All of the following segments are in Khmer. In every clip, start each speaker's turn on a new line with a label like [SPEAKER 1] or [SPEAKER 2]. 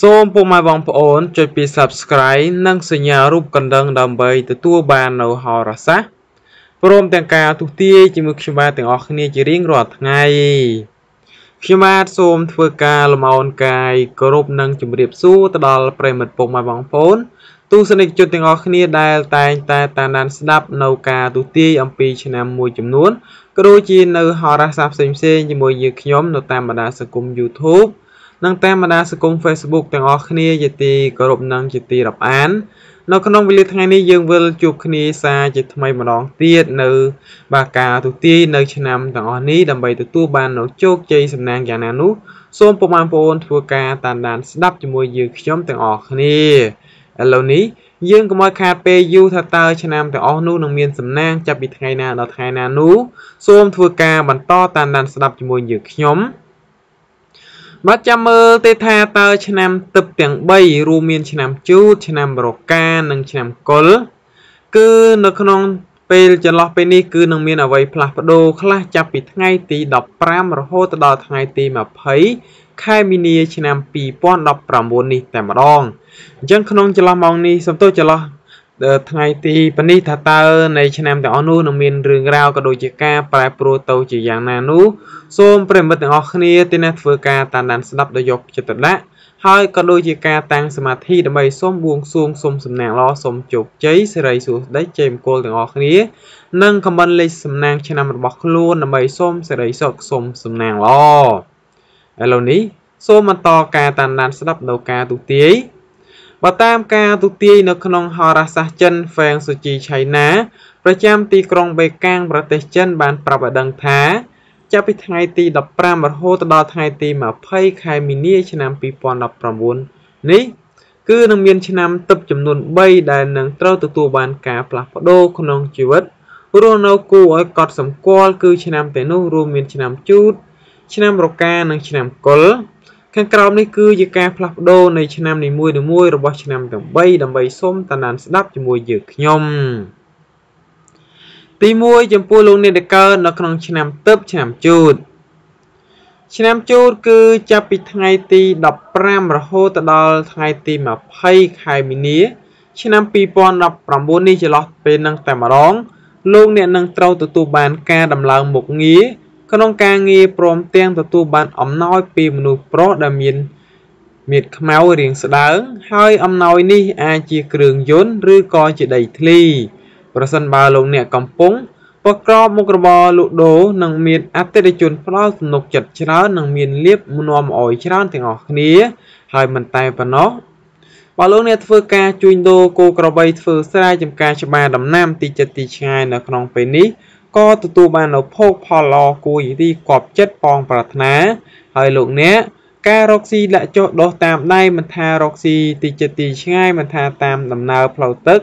[SPEAKER 1] សូមពុកម៉ែបងប្អូនចុចពី Subscribe និងសញ្ញារូបកណ្ដឹងដើម្បីទទួលបាននូវហោរាសាស្ត្រព្រមទាំងការទស្សន៍ទាយជាមួយខ្ញុំបាទទាំងអស់គ្នាជារៀងរាល់ថ្ងៃខ្ញុំបាទសូមធ្វើការលំអោនកាយគោរពនិងជម្រាបសួរទៅដល់ប្រិមិត្តពុកម៉ែបងប្អូនទស្សនិកជនទាំងអស់គ្នាដែលតែងតែតាមដានស្ដាប់នៅការទស្សន៍ទាយអំពីឆ្នាំមួយចំនួនក៏ដូចជានៅហោរាសាស្ត្រផ្សេងៗជាមួយយើងខ្ញុំនៅតាមបណ្ដាសង្គម YouTube និងតាមបណ្ដាសង្គម Facebook ទាំងអស់គ្នាជាទីគោរពនិងជាទីរាប់អាន នៅក្នុងវេលាថ្ងៃនេះយើងវិលជួបគ្នាសារជាថ្មីម្ដងទៀតនៅបាការទូទាយនៅឆ្នាំទាំងអស់នេះដើម្បីទទួលបាននូវជោគជ័យសំណាងយ៉ាងណានោះសូមពុកម៉ែបងប្អូនធ្វើការតាមដានស្ដាប់ជាមួយយើងខ្ញុំទាំងអស់គ្នាឥឡូវនេះយើងកុំឲ្យខាតពេលយូរថាតើឆ្នាំទាំងអស់នោះនឹងមានសំណាងចាប់ពីថ្ងៃណាដល់ថ្ងៃណានោះសូមធ្វើការបន្តតាមដានស្ដាប់ជាមួយយើងខ្ញុំ បាទចាំមើលទេថាតើឆ្នាំទឹកទាំង3រួមមានឆ្នាំជូតឆ្នាំរកានិងឆ្នាំកុលគឺនៅក្នុងពេលចន្លោះពេលនេះគឺនឹងមានអ្វីផ្លាស់ប្ដូរខ្លះចាប់ពីថ្ងៃទី15រហូតដល់ថ្ងៃទី20ខែមីនាឆ្នាំ2019នេះតែម្ដងអញ្ចឹងក្នុងចន្លោះម៉ោងនេះសំទោសចន្លោះ ថ្ងៃទីប៉នេះថាតើនៃឆ្នាំទាំងអស់នោះនឹងមានរឿងរ៉ាវក៏ដូចជាការប្រែប្រួលទៅជាយ៉ាងណានោះសូមប្រិមិត្តទាំងអស់គ្នាទីនេះធ្វើការតាមដានស្ដាប់ដោយយកចិត្តទុកដាក់ហើយក៏ដូចជាការតាំងសមាធិដើម្បីសូមបួងសួងសូមសំណាងល្អសូមជោគជ័យសិរីសួស្តីជ័យមង្គលទាំងអស់គ្នានិងខមមិនលេខសំណាងឆ្នាំរបស់ខ្លួនដើម្បីសូមសិរីសុខសូមសំណាងល្អឥឡូវនេះសូមបន្តការតាមដានស្ដាប់នៅការទូទាយ បើតាមការទូទាយនៅក្នុងហោរាសាស្ត្រចិនហ្វេងស៊ូជីឆៃណាប្រចាំទីក្រុងបេកាំងប្រទេសចិនបានប្រាប់ឲ្យដឹងថាចាប់ពីថ្ងៃទី15រហូតដល់ថ្ងៃទី20ខែមីនាឆ្នាំ2019នេះគឺនឹងមានឆ្នាំទឹកចំនួន3ដែលនឹងត្រូវទទួលបានការផ្លាស់ប្ដូរក្នុងជីវិតរស់នៅគួរឲ្យកត់សម្គាល់គឺឆ្នាំទាំងនោះរួមមានឆ្នាំជូត ឆ្នាំរកានិងឆ្នាំកុល ខាងក្រោមនេះគឺជាការផ្លាស់ប្ដូរនៃឆ្នាំនីមួយៗរបស់ឆ្នាំទាំង3ដើម្បីសូមតាណានស្ដាប់ជាមួយយើងខ្ញុំទី1ចំពោះលោកអ្នកដែលកើតនៅក្នុងឆ្នាំទើបឆ្នាំជូតឆ្នាំជូតគឺចាប់ពីថ្ងៃទី15រហូតដល់ថ្ងៃទី20ខែមីនា ឆ្នាំ2019នេះចន្លោះពេលនឹងតែម្ដងលោកអ្នកនឹងត្រូវទទួលបានការដំឡើងមុខងារ ក្នុងការងារព្រមទាំងទទួលបានអំណោយពីមនុស្សប្រុសដែលមានមៀតខ្មៅរាងស្ដើង ហើយអំណោយនេះអាចជាគ្រឿងយន្តឬក៏ជាដីធ្លី ប្រសិនបើលោកអ្នកកំពុងប្រកបមុខរបរលក់ដូរនិងមានអតិថិជនផ្ដល់ទំនុកចិត្តច្រើននិងមានលៀបនាំអោយច្រើនទាំងអស់គ្នា ហើយមិនតែប៉ុណ្ណោះបើលោកអ្នកធ្វើការជួញដូរគោក្របីធ្វើស្រែចម្ការច្បារដំណាំទីចិត្តទីឆ្ងាយនៅក្នុងពេលនេះ ក៏ទទួលបាននូវភោគផលល្អគួរទីគប់ចិត្តផងប្រាថ្នា ហើយលោកអ្នកការរកស៊ីលាក់ចុះដោះតាមដៃមិនថារកស៊ីទីចិត្តទីឆ្ងាយមិនថាតាមដំណើរផ្លូវទឹក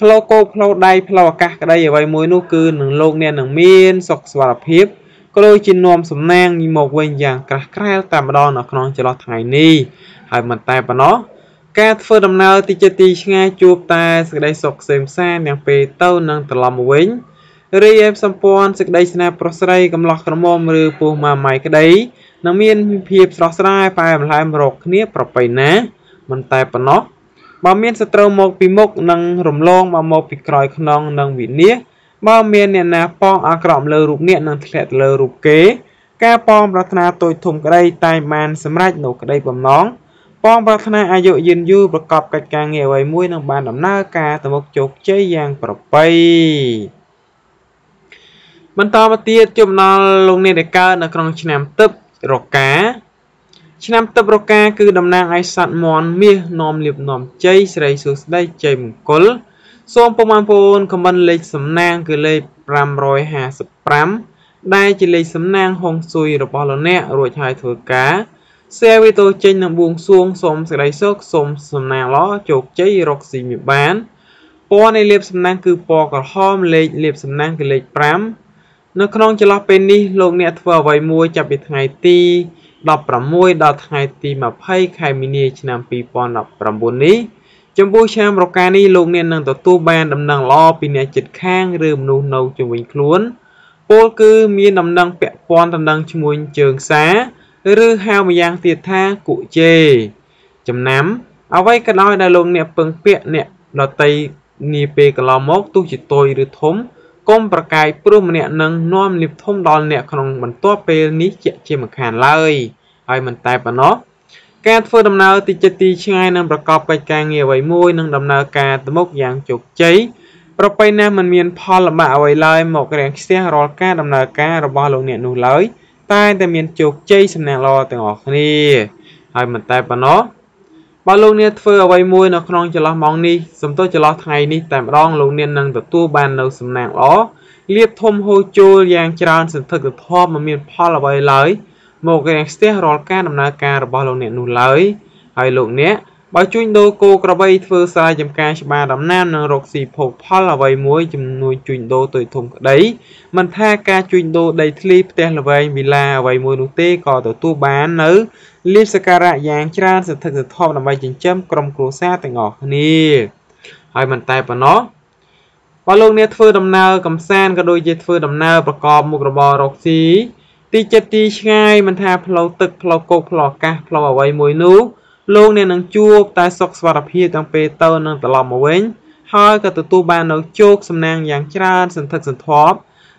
[SPEAKER 1] ផ្លូវគោកផ្លូវដៃផ្លូវអាកាសក្តីអ្វីមួយនោះគឺនឹងលោកអ្នកនឹងមានសុខស្វត្ថិភាពក៏ដូចជានាំសំណាងមកវិញយ៉ាងក្រាស់ក្រែលតែម្ដងនៅក្នុងចន្លោះថ្ងៃនេះហើយមិនតែប៉ុណ្ណោះការធ្វើដំណើរទីចិត្តទីឆ្ងាយជួបតែសេចក្តីសុខសេមសានយ៉ាងពេលទៅនឹងត្រឡប់មកវិញ រីឯសម្ព័ន្ធសេចក្តីស្នេហ៍ប្រុសស្រីកំឡោះក្រមុំឬពោះម៉ាម៉ៃក្តីនឹងមានភាពស្រស់ស្រាយផ្អែមល្ហែមរកគ្នាប្របីណាមិនតែប៉ុណ្ណោះបើមានសត្រូវមកពីមុខនិងរំលងមកមកពីក្រោយខ្នងនិងវិនិច្ឆ័យបើមានអ្នកណាប៉ងអាក្រក់លើរូបអ្នកនឹងធ្លាក់លើរូបគេ ការប៉ងប្រាថ្នាតូចធំក្តីតែបានសម្រេចនៅក្តីបំណងប៉ងប្រាថ្នាអាយុយឺនយូរប្រកបកិច្ចការងារអ្វីមួយនឹងបានដំណើរការទៅមុខជោគជ័យយ៉ាងប្របី បន្តមកទៀតចំណល់លោកអ្នកដែលកើតនៅក្នុងឆ្នាំទឹបរកាឆ្នាំទឹបរកាគឺតំណាងឲ្យសត្វមន់មាសនាំលៀបនាំជ័យស្រីសួស្តីជ័យមង្គលសូមពុកម៉ែបងប្អូនខមមិនលេខសំណាងគឺលេខ555ដែលជាលេខសំណាងហុងស៊ុយរបស់លោកអ្នករួចហើយធ្វើការសែវីតូចេញនឹងបួងសួងសូមសេចក្តីសុខសូមសំណាងល្អជោគជ័យរកស៊ីមានបានពណ៌នៃលេបសំណាងគឺពណ៌ក្រហមលេខលេបសំណាងគឺលេខ5 នៅក្នុងចន្លោះពេលនេះលោកអ្នកធ្វើអ្វីមួយចាប់ពីថ្ងៃទី16ដល់ថ្ងៃទី20ខែមីនាឆ្នាំ2019នេះចំពោះឆ្នាំរកានេះលោកអ្នកនឹងទទួលបានដំណឹងល្អពីអ្នកជិតខាងឬមនុស្សនៅជុំវិញខ្លួនពលគឺមានដំណឹងពាក់ព័ន្ធដំណឹងឈ្មោះជើងសាឬហៅម្យ៉ាងទៀតថាគុជេចំណាំអ្វីក៏ដោយដែលលោកអ្នកពឹងពាក់អ្នកដតីនាពេលកន្លងមកទោះជាតូចឬធំ កុំប្រកាយព្រោះម្នាក់នឹងនាំលៀបធំដល់អ្នកក្នុងបន្ទាប់ពេលនេះជាជាមិនខានឡើយហើយមិនតែប៉ុណ្ណោះការធ្វើដំណើរទីចិត្តទីឆ្ងាយនឹងប្រកបកិច្ចការងារអ្វីមួយនឹងដំណើរការទៅមុខយ៉ាងជោគជ័យប្របីណាស់មិនមានផលលំបាកអ្វីឡើយមករាំងខ្ទះរាល់ការដំណើរការរបស់លោកអ្នកនោះឡើយតែតែមានជោគជ័យសំណាងល្អទាំងអស់គ្នាហើយមិនតែប៉ុណ្ណោះ បើលោកអ្នកធ្វើអ្វីមួយនៅក្នុងចន្លោះម៉ោងនេះសំទោសចន្លោះថ្ងៃនេះតែម្ដងលោកអ្នកនឹងទទួលបាននៅសំណាងល្អលៀបធំហូរចូលយ៉ាងច្រើនសន្ធឹកសន្ធាប់មិនមានផលអ្វីឡើយមករាំងស្ទះរាល់ការដំណើរការរបស់លោកអ្នកនោះឡើយហើយលោកអ្នក បើជួញដូរគោក្របីធ្វើស្រែចម្ការច្បារដំណាំនិងរកស៊ីភោគផលអ្វីមួយចំនួនជួញដូរតូចធំក្តីមិនថាការជួញដូរដីធ្លីផ្ទះល្វែងវិឡាអ្វីមួយនោះទេក៏ទទួលបាននៅលៀបសក្ការៈយ៉ាងច្រើនសន្ធឹកសន្ធាប់ដើម្បីចិញ្ចឹមក្រុមគ្រួសារទាំងអស់គ្នាហើយមិនតែប៉ុណ្ណោះបើលោកអ្នកធ្វើដំណើរកំសាន្តក៏ដូចជាធ្វើដំណើរប្រកបមុខរបររកស៊ីទីចិត្តទីឆ្ងាយមិនថាផ្លូវទឹកផ្លូវគោកផ្លូវអាកាសផ្លូវអ្វីមួយនោះ លោកអ្នកនឹងជួបតែសុខសុវត្ថិភាពទាំងពេលទៅនិងត្រឡប់មកវិញហើយក៏ទទួលបាននូវជោគសំណាងយ៉ាងច្រើនសន្ធឹកសន្ធាប់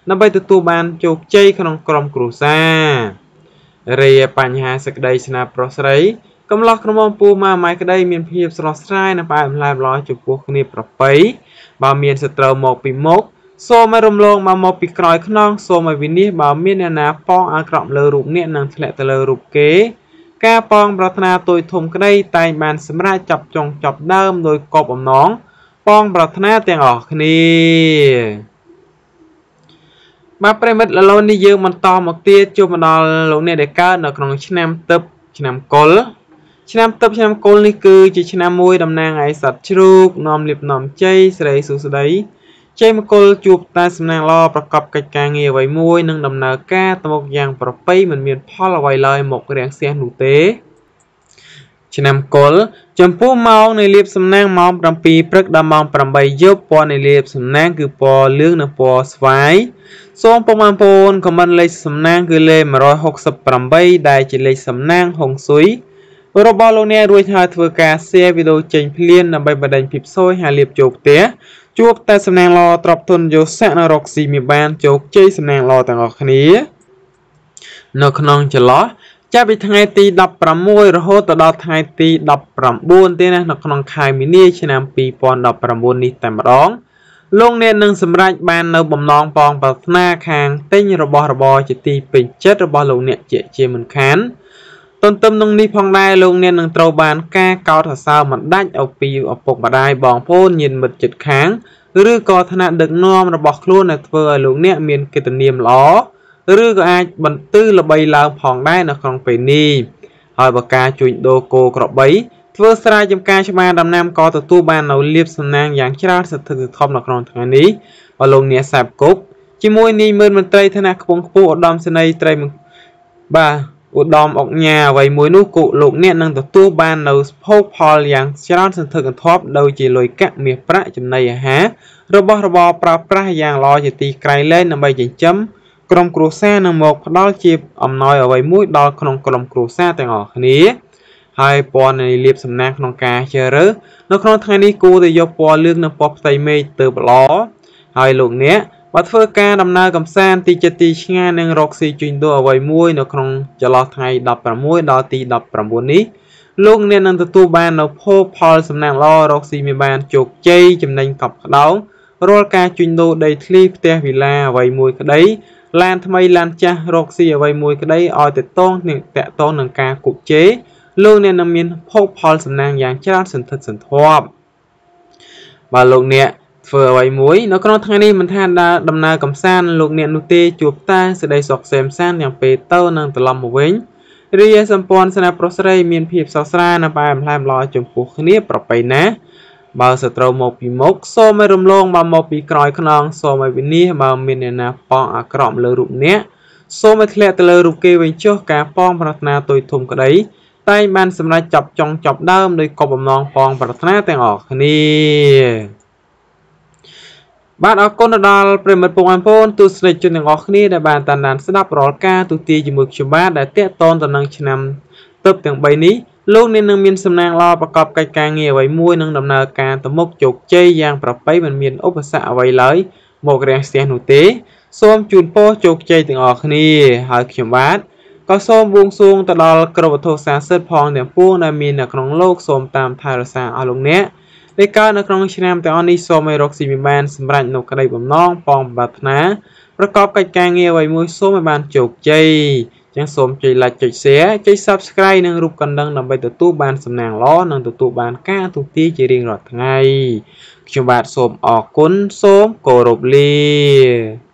[SPEAKER 1] ដើម្បីទទួលបានជោគជ័យក្នុងក្រុមគ្រួសាររាបញ្ហាសក្តីស្នាប្រុសស្រីកំឡោះក្រមុំពូម៉ាម៉ៃក្តីមានភាពស្រស់ស្រាយនិងផ្អែមល្ហែមល្អចំពោះគ្នាប្របីបើមានសត្រូវមកពីមុខសូមឲ្យរំលងបើមកពីក្រោយខ្នងសូមឲ្យវិនិច្ឆ័យបើមានអ្នកណាប៉ងអាក្រក់លើរូបអ្នកនិងធ្លាក់ទៅលើរូបគេ ការប៉ងប្រាថ្នាទុយធំក្តីតែងបានសម្រេចចាប់ចុងចាប់ដើមដោយកបអំណងប៉ងប្រាថ្នាទាំងអស់គ្នាបាទប្រិមិត្តលលននេះយើងបន្តមកទៀតជួបមកដល់លោកអ្នកដែលកើតនៅក្នុងឆ្នាំទឹកឆ្នាំកុលឆ្នាំទឹកឆ្នាំកុលនេះគឺជាឆ្នាំមួយតំណាងឲ្យសត្វជ្រូកនាំលៀបនាំជ័យស្រីសុស្ដី ជ័យមង្គលជួបតែសំណាងល្អប្រកបកិច្ចការងារអ្វីមួយនឹងដំណើរការទៅមុខយ៉ាងប្រពៃមិនមានផលអ្វីឡើយមករាំងស្ទះនោះទេឆ្នាំកុលចំពោះម៉ោងនៃលៀបសំណាងម៉ោង7ព្រឹកដល់ម៉ោង8យប់ពណ៌នៃលៀបសំណាងគឺពណ៌លឿងនិងពណ៌ស្វាយសូមពុកបងប្អូនខមមិនលេខសំណាងគឺលេខ168ដែលជាលេខសំណាងហុងស៊ុយ របស់លោកអ្នករួចហើយធ្វើការ share វីដេអូចេញភ្លាមដើម្បីបណ្ដេញភាពសូយហើយលៀបចូលផ្ទះជួបតែសំណាងល្អទ្របទុនយោស័កនៅរកស៊ីមានបានជោគជ័យសំណាងល្អទាំងអស់គ្នានៅក្នុងចន្លោះចាប់ពីថ្ងៃទី16រហូតទៅដល់ថ្ងៃទី19ទេណានៅក្នុងខែមីនាឆ្នាំ2019នេះតែម្ដងលោកអ្នកនឹងសម្រេចបាននៅបំណងប៉ងប្រាថ្នាខាងទិញរបស់របរជាទីពេញចិត្តរបស់លោកអ្នកជាជាមិនខាន ទន្ទឹមនឹងនេះផងដែរលោកអ្នកនឹងត្រូវបានការកោតសរសើរមិនដាច់អំពីឪពុកម្ដាយបងប្អូនញាតិមិត្តជិតខាងឬក៏ឋានៈដឹកនាំរបស់ខ្លួនដែលធ្វើឲ្យលោកអ្នកមានកិត្តិនាមល្អឬក៏អាចបន្ទឺល្បីឡើងផងដែរនៅក្នុងពេលនេះហើយបើការជួញដូរគោក្របីធ្វើស្រែចម្ការច្បារដំណាំក៏ទទួលបាននៅលៀបសំណាងយ៉ាងច្រើនសន្ធឹកសន្ធាប់នៅក្នុងថ្ងៃនេះបើលោកអ្នកសាបគប់ជាមួយនេះមើលមន្ត្រីឋានៈខ្ពង់ខ្ពស់ឧត្តមសេនីយ៍ត្រីបាទ ឧត្តមអុកញ៉ាអ្វីមួយនោះគូលោកអ្នកនឹងទទួលបាននៅភោគផលយ៉ាងច្រើនសន្ធឹកសន្ធាប់ដោយជាលុយកាក់មាសប្រាក់ចំណីអាហាររបស់របរប្រើប្រាស់យ៉ាងល្អជាទីក្រៃលែងដើម្បីចិញ្ចឹមក្រុមគ្រួសារនឹងមកផ្ដល់ជាអំណោយអ្វីមួយដល់ក្នុងក្រុមគ្រួសារទាំងអស់គ្នាហើយពណ៌នៃលៀបសំណាងក្នុងការជ្រើសរើសនៅក្នុងថ្ងៃនេះគួរតែយកពណ៌លឿងនិងពណ៌ផ្ទៃមេឃទៅល្អហើយលោកអ្នក បើធ្វើការដំណើរកំសាន្តទីចិត្តទីឆ្ងាយនិងរកស៊ីជួញដូរអ្វីមួយនៅក្នុងចន្លោះថ្ងៃ16ដល់ទី19នេះលោកអ្នកនឹងទទួលបាននៅភោគផលសំណាងល្អរកស៊ីមានបានជោគជ័យចំណេញកប់ក្តោងរាល់ការជួញដូរដីធ្លីផ្ទះវិឡាអ្វីមួយក្តីឡានថ្មីឡានចាស់រកស៊ីអ្វីមួយក្តីឲ្យតតងនឹងតតងនឹងការគប់ជេរលោកអ្នកនឹងមានភោគផលសំណាងយ៉ាងច្រើនសន្ធឹកសន្ធាប់បើលោកអ្នក ធ្វើអ្វីមួយនៅក្នុងថ្ងៃនេះមិនថាដំណើរកំសាន្តលោកអ្នកនោះទេជួបតាសេចក្តីសុខសេមសានយ៉ាងពេលទៅនឹងត្រឡប់មកវិញរាយសម្ព័ន្ធស្នេហ៍ប្រុសស្រីមានភាពស្រស់ស្រាយនិងផ្អែមល្ហែមល្អចំពោះគ្នាប្របីណាបើសត្រូវមកពីមុខសូមឲ្យរំលងបើមកពីក្រោយខ្នងសូមឲ្យវិនិច្ឆ័យបើមានអ្នកណាប៉ងអាក្រក់លើរូបអ្នកសូមឲ្យធ្លាក់ទៅលើរូបគេវិញចុះការប៉ងប្រាថ្នាទុយធំក្តីតែងបានសម្រេចចាប់ចង់ចាប់ដើមដោយកបបំណងប៉ងប្រាថ្នាទាំងអស់គ្នា បាទអរគុណដល់ប្រិមិត្តពងអនពូនទស្សនិកជនទាំងអស់គ្នាដែលបានតាមដានស្ដាប់រាល់ការទូទាយជាមួយខ្ញុំបាទដែលតាក់ទងទៅនឹងឆ្នាំទឹកទាំង3នេះលោកអ្នកនឹងមានសំណាងល្អប្រកបកិច្ចការងារអ្វីមួយនឹងដំណើរការទៅមុខជោគជ័យយ៉ាងប្រពៃមិនមានឧបសគ្គអ្វីឡើយមករាំងស្ទះនោះទេ សូមជូនពរជោគជ័យទាំងអស់គ្នាហើយខ្ញុំបាទក៏សូមបួងសួងទៅដល់គ្រប់វត្ថុស័ក្តិសិទ្ធិផងទាំងពួងដែលមាននៅក្នុងលោកសូមតាមថែរក្សាអស់លោកអ្នក ដែលកើតនៅក្នុងឆ្នាំទាំងអស់នេះសូមឲ្យរកស៊ីមានបានសម្រាប់នៅក្តីបំណងផងប្រាថ្នាប្រកបកិច្ចការងារអ្វីមួយសូមឲ្យបានជោគជ័យចឹងសូមចុច like ចុច share ចុច subscribe និងរូបកណ្ដឹងដើម្បីទទួលបានសំណាងល្អនិងទទួលបានការទូទាយជារៀងរាល់ថ្ងៃខ្ញុំបាទសូមអរគុណសូមគោរពលា